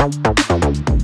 Bum.